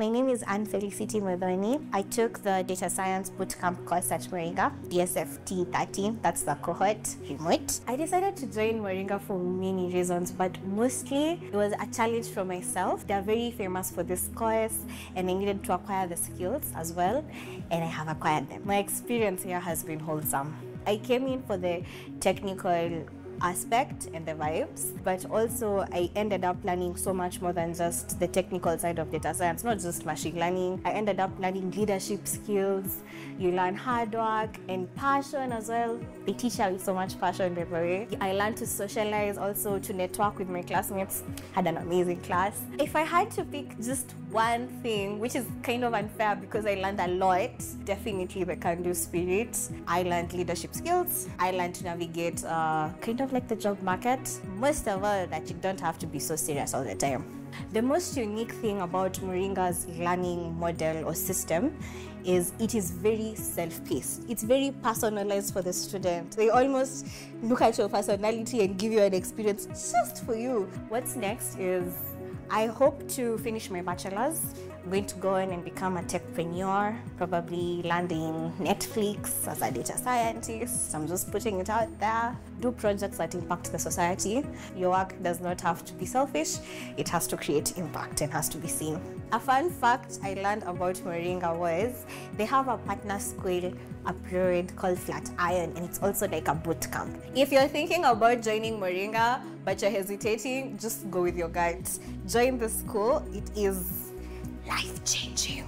My name is Ann Felicity Muthoni. I took the data science bootcamp course at Moringa, DSFT 13, that's the cohort remote. I decided to join Moringa for many reasons, but mostly it was a challenge for myself. They're very famous for this course, and I needed to acquire the skills as well, and I have acquired them. My experience here has been wholesome. I came in for the technical aspect and the vibes, but also I ended up learning so much more than just the technical side of data science, not just machine learning. I ended up learning leadership skills, you learn hard work and passion as well. The teacher with so much passion, by the way. I learned to socialize, also to network with my classmates, had an amazing class. If I had to pick just one thing, which is kind of unfair because I learned a lot, definitely the can do spirit. I learned leadership skills, I learned to navigate uh, kind of like the job market. Most of all, that you don't have to be so serious all the time. The most unique thing about Moringa's learning model or system is it is very self-paced. It's very personalized for the student. They almost look at your personality and give you an experience just for you. What's next is I hope to finish my bachelor's. I'm going to go in and become a techpreneur, probably landing Netflix as a data scientist. I'm just putting it out there. Do projects that impact the society. Your work does not have to be selfish, it has to create impact and has to be seen. A fun fact I learned about Moringa was they have a partner school abroad called Flatiron and it's also like a boot camp. If you're thinking about joining Moringa but you're hesitating, just go with your guides. Join the school, it is life changing.